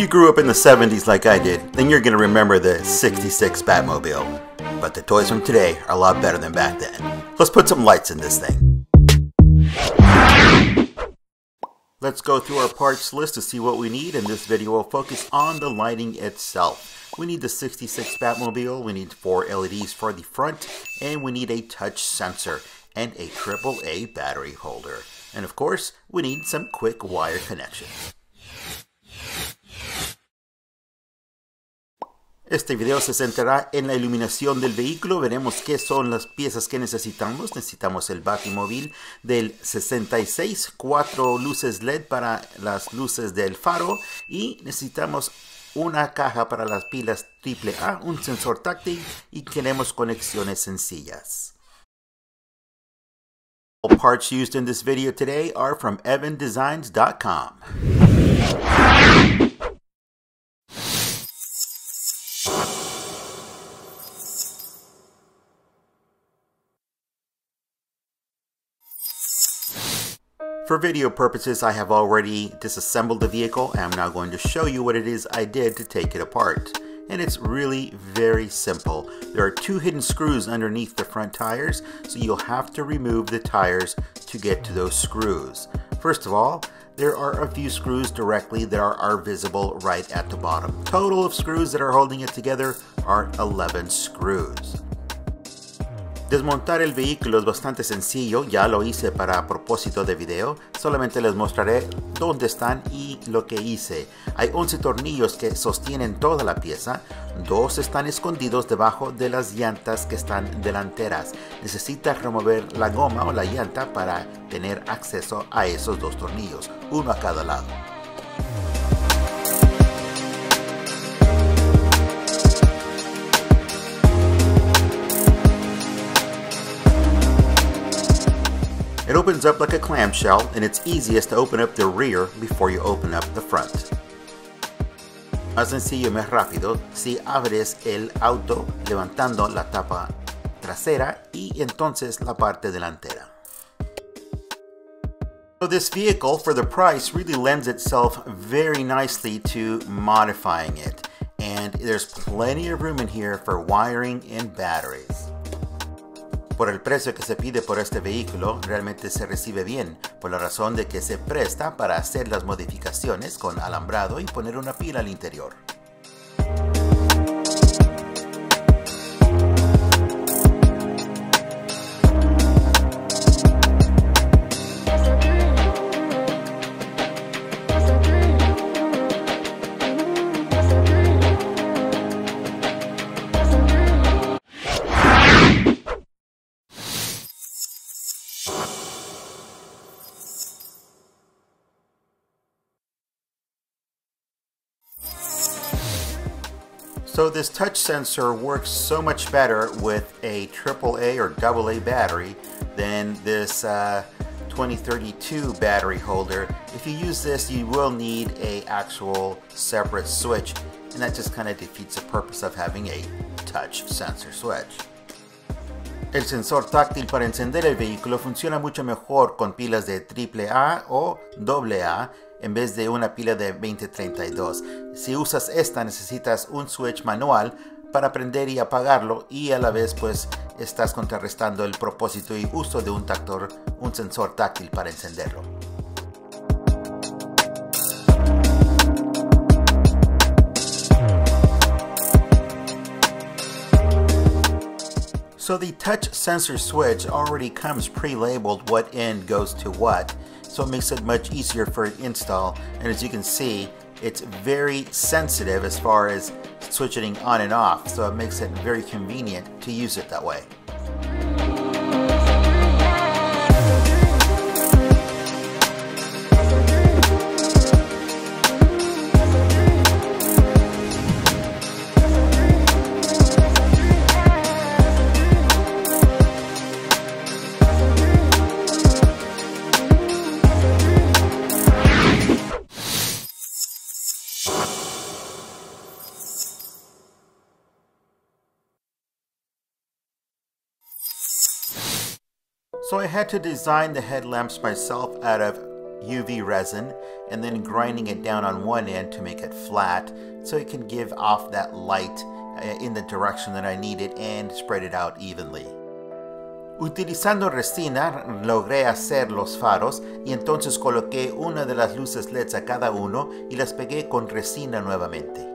you grew up in the 70s like I did, then you're going to remember the 66 Batmobile. But the toys from today are a lot better than back then. Let's put some lights in this thing. Let's go through our parts list to see what we need, and this video will focus on the lighting itself. We need the 66 Batmobile, we need four LEDs for the front, and we need a touch sensor and a AAA battery holder. And of course, we need some quick wire connections. Este video se centrará en la iluminación del vehículo. Veremos qué son las piezas que necesitamos. Necesitamos el Batimóvil del 66, cuatro luces LED para las luces del faro y necesitamos una caja para las pilas AAA, un sensor táctil y queremos conexiones sencillas. All parts used in this video today are from evandesigns.com. For video purposes, I have already disassembled the vehicle and I'm now going to show you what it is I did to take it apart. And it's really very simple. There are two hidden screws underneath the front tires, so you'll have to remove the tires to get to those screws. First of all, there are a few screws directly that are, are visible right at the bottom. Total of screws that are holding it together are 11 screws. Desmontar el vehículo es bastante sencillo, ya lo hice para propósito de video, solamente les mostraré dónde están y lo que hice. Hay 11 tornillos que sostienen toda la pieza, dos están escondidos debajo de las llantas que están delanteras. Necesitas remover la goma o la llanta para tener acceso a esos dos tornillos, uno a cada lado. It opens up like a clamshell and it's easiest to open up the rear before you open up the front. Más sencillo y más rápido si abres el auto levantando la tapa trasera y entonces la parte delantera. So this vehicle for the price really lends itself very nicely to modifying it and there's plenty of room in here for wiring and batteries. Por el precio que se pide por este vehículo, realmente se recibe bien, por la razón de que se presta para hacer las modificaciones con alambrado y poner una pila al interior. This touch sensor works so much better with a AAA or AA battery than this uh, 2032 battery holder. If you use this, you will need a actual separate switch, and that just kind of defeats the purpose of having a touch sensor switch. El sensor táctil para encender el vehículo funciona mucho mejor con pilas de AAA o AA en vez de una pila de 2032. Si usas esta necesitas un switch manual para prender y apagarlo y a la vez pues estás contrarrestando el propósito y uso de un tactor, un sensor táctil para encenderlo. So the touch sensor switch already comes pre-labeled what end goes to what so it makes it much easier for install. And as you can see, it's very sensitive as far as switching on and off, so it makes it very convenient to use it that way. Had to design the headlamps myself out of UV resin and then grinding it down on one end to make it flat so it can give off that light uh, in the direction that I need it and spread it out evenly. Utilizando resina logré hacer los faros y entonces coloqué una de las luces LEDs a cada uno y las pegué con resina nuevamente.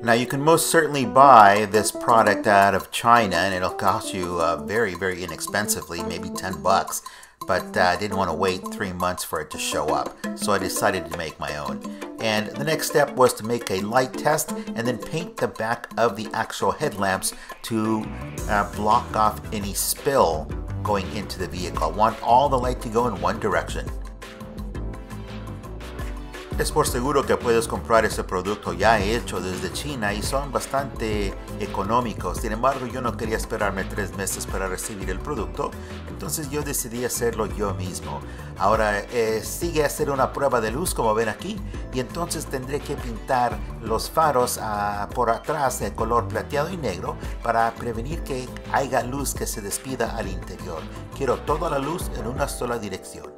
Now you can most certainly buy this product out of China and it'll cost you uh, very, very inexpensively, maybe 10 bucks. But uh, I didn't want to wait three months for it to show up, so I decided to make my own. And the next step was to make a light test and then paint the back of the actual headlamps to uh, block off any spill going into the vehicle. I want all the light to go in one direction. Es por seguro que puedes comprar ese producto ya hecho desde China y son bastante económicos. Sin embargo, yo no quería esperarme tres meses para recibir el producto, entonces yo decidí hacerlo yo mismo. Ahora eh, sigue a hacer una prueba de luz como ven aquí y entonces tendré que pintar los faros ah, por atrás de color plateado y negro para prevenir que haya luz que se despida al interior. Quiero toda la luz en una sola dirección.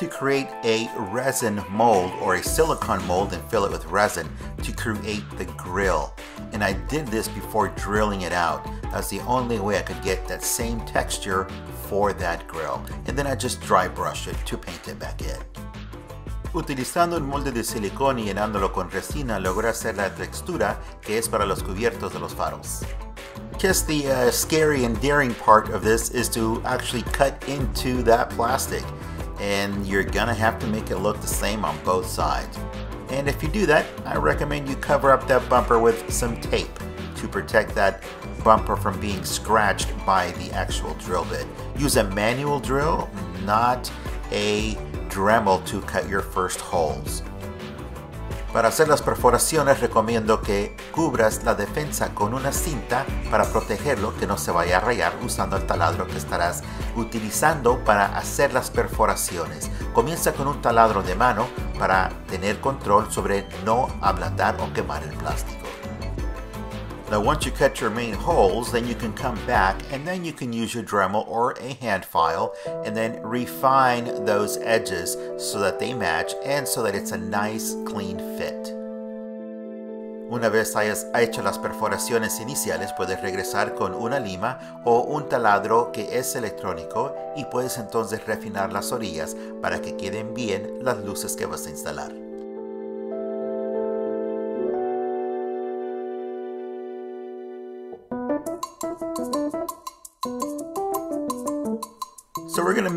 To create a resin mold or a silicone mold and fill it with resin to create the grill. And I did this before drilling it out. That's the only way I could get that same texture for that grill. And then I just dry brush it to paint it back in. Utilizando un molde de silicón y llenándolo con resina, logré hacer la textura que es para los cubiertos de los faros. Guess the uh, scary and daring part of this is to actually cut into that plastic and you're gonna have to make it look the same on both sides. And if you do that, I recommend you cover up that bumper with some tape to protect that bumper from being scratched by the actual drill bit. Use a manual drill, not a Dremel to cut your first holes. Para hacer las perforaciones recomiendo que cubras la defensa con una cinta para protegerlo que no se vaya a rayar usando el taladro que estarás utilizando para hacer las perforaciones. Comienza con un taladro de mano para tener control sobre no ablandar o quemar el plástico. Now once you cut your main holes, then you can come back and then you can use your Dremel or a hand file and then refine those edges so that they match and so that it's a nice clean fit. Una vez hayas hecho las perforaciones iniciales, puedes regresar con una lima o un taladro que es electrónico y puedes entonces refinar las orillas para que queden bien las luces que vas a instalar.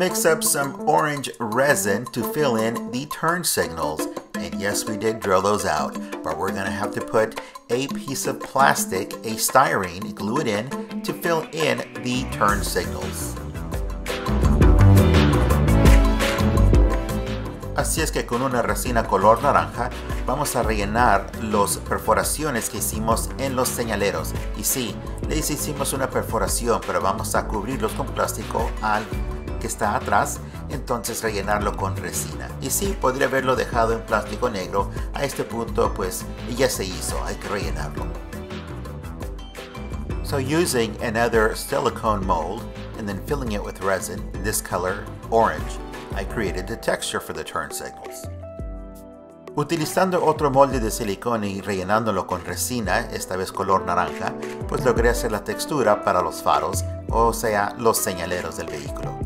Mix up some orange resin to fill in the turn signals. And yes, we did drill those out, but we're to have to put a piece of plastic, a styrene, glue it in to fill in the turn signals. Así es que con una resina color naranja vamos a rellenar las perforaciones que hicimos en los señaleros. Y sí, les hicimos una perforación, pero vamos a cubrirlos con plástico al que está atrás, entonces rellenarlo con resina. Y sí, podría haberlo dejado en plástico negro. A este punto, pues ya se hizo, hay que rellenarlo. So using another silicone mold and then filling it with resin, this color, orange, I created the texture for the turn signals. Utilizando otro molde de silicona y rellenándolo con resina, esta vez color naranja, pues logré hacer la textura para los faros, o sea, los señaleros del vehículo.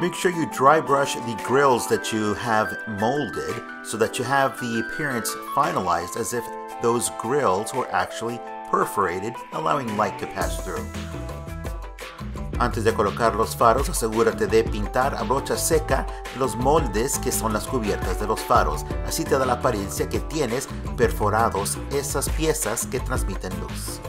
Make sure you dry brush the grills that you have molded so that you have the appearance finalized as if those grills were actually perforated, allowing light to pass through. Antes de colocar los faros, asegúrate de pintar a brocha seca los moldes que son las cubiertas de los faros. Así te da la apariencia que tienes perforados esas piezas que transmiten luz.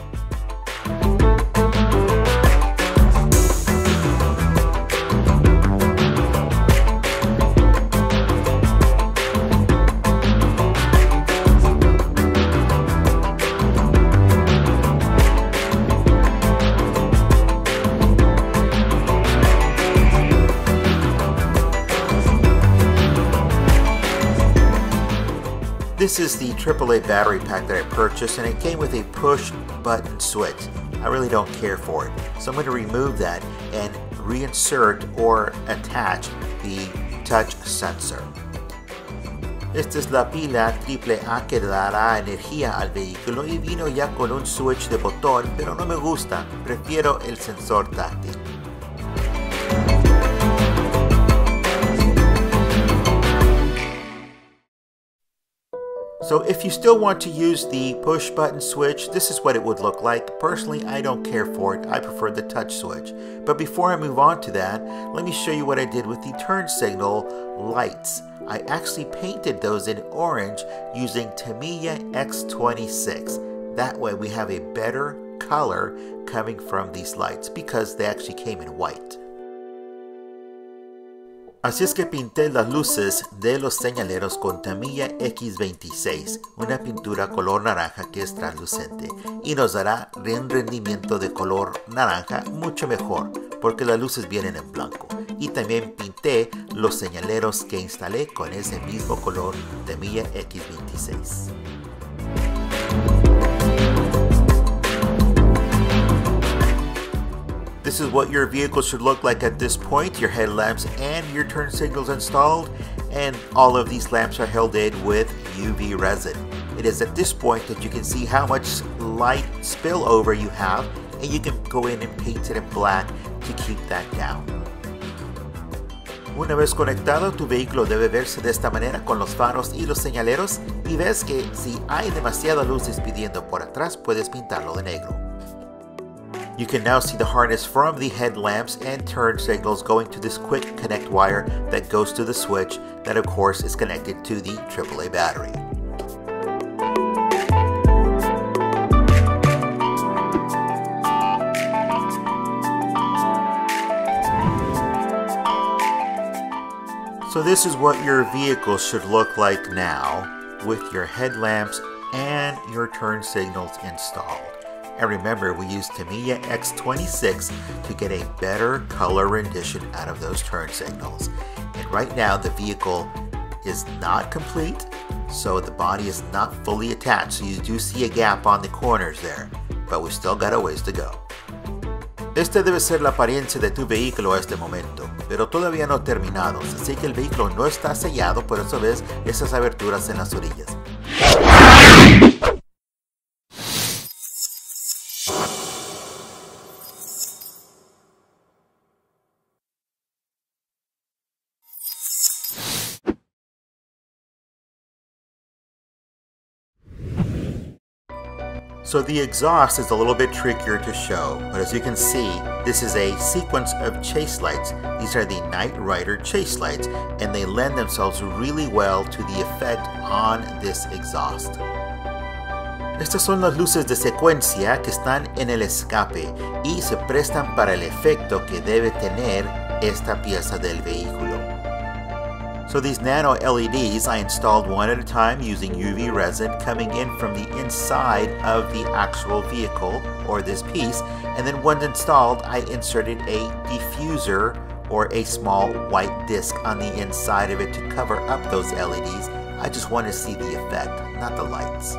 This is the AAA battery pack that I purchased and it came with a push button switch. I really don't care for it. So I'm going to remove that and reinsert or attach the touch sensor. Esta es la pila AAA que dará energía al vehículo y vino ya con un switch de botón, pero no me gusta, prefiero el sensor táctil. So if you still want to use the push button switch, this is what it would look like. Personally, I don't care for it. I prefer the touch switch. But before I move on to that, let me show you what I did with the turn signal lights. I actually painted those in orange using Tamiya X26. That way we have a better color coming from these lights because they actually came in white. Así es que pinté las luces de los señaleros con Tamiya X26, una pintura color naranja que es translucente y nos dará un rendimiento de color naranja mucho mejor porque las luces vienen en blanco. Y también pinté los señaleros que instalé con ese mismo color Tamiya X26. This is what your vehicle should look like at this point, your headlamps and your turn signals installed, and all of these lamps are held in with UV resin. It is at this point that you can see how much light spillover you have, and you can go in and paint it in black to keep that down. Una vez conectado, tu vehículo debe verse de esta manera con los faros y los señaleros y ves que si hay demasiada luz pidiendo por atrás puedes pintarlo de negro. You can now see the harness from the headlamps and turn signals going to this quick connect wire that goes to the switch that of course is connected to the AAA battery. So this is what your vehicle should look like now with your headlamps and your turn signals installed. And remember, we used Tamiya X26 to get a better color rendition out of those turn signals. And right now, the vehicle is not complete, so the body is not fully attached. So you do see a gap on the corners there, but we still got a ways to go. Este debe ser la apariencia de tu vehículo a este momento, pero todavía no terminados, así que el vehículo no está sellado, por eso ves esas aberturas en las orillas. So the exhaust is a little bit trickier to show, but as you can see, this is a sequence of chase lights. These are the Knight Rider chase lights, and they lend themselves really well to the effect on this exhaust. Estas son las luces de secuencia que están en el escape y se prestan para el efecto que debe tener esta pieza del vehículo. So these nano LEDs I installed one at a time using UV resin coming in from the inside of the actual vehicle or this piece and then once installed I inserted a diffuser or a small white disc on the inside of it to cover up those LEDs. I just want to see the effect, not the lights.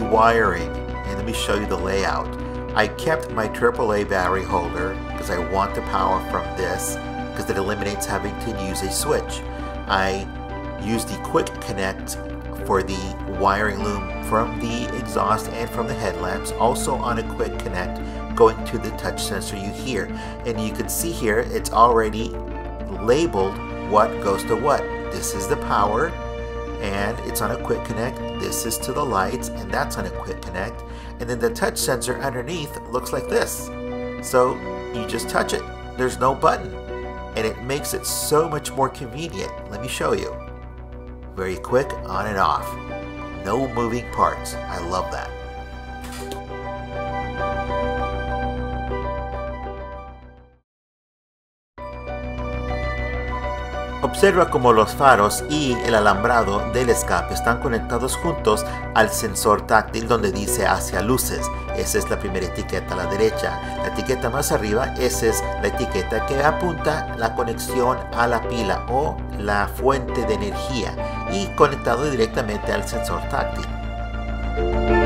Wiring and let me show you the layout. I kept my AAA battery holder because I want the power from this because it eliminates having to use a switch. I use the quick connect for the wiring loom from the exhaust and from the headlamps also on a quick connect going to the touch sensor you hear and you can see here it's already labeled what goes to what this is the power and it's on a quick connect this is to the lights and that's on a quick connect and then the touch sensor underneath looks like this so you just touch it there's no button and it makes it so much more convenient let me show you very quick on and off. No moving parts. I love that. Observa cómo los faros y el alambrado del escape están conectados juntos al sensor táctil donde dice hacia luces. Esa es la primera etiqueta a la derecha. La etiqueta más arriba, esa es la etiqueta que apunta la conexión a la pila o la fuente de energía y conectado directamente al sensor táctil.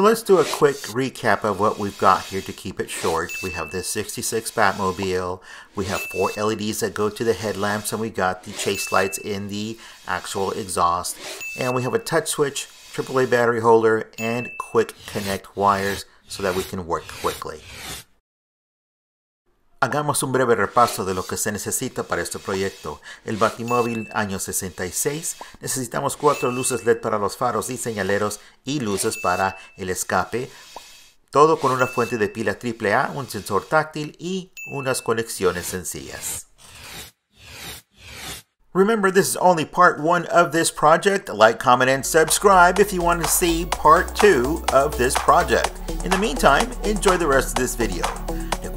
So let's do a quick recap of what we've got here to keep it short. We have this 66 Batmobile, we have four LEDs that go to the headlamps, and we got the chase lights in the actual exhaust. And we have a touch switch, AAA battery holder, and quick connect wires so that we can work quickly. Hagamos un breve repaso de lo que se necesita para este proyecto. El Batimóvil año 66, necesitamos cuatro luces LED para los faros y señaleros y luces para el escape. Todo con una fuente de pila AAA, un sensor táctil y unas conexiones sencillas. Remember, this is only part one of this project. Like, comment, and subscribe if you want to see part two of this project. In the meantime, enjoy the rest of this video.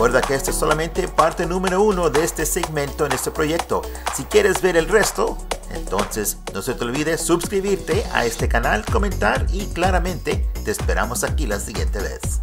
Recuerda que esta es solamente parte número uno de este segmento en este proyecto. Si quieres ver el resto, entonces no se te olvide suscribirte a este canal, comentar y claramente te esperamos aquí la siguiente vez.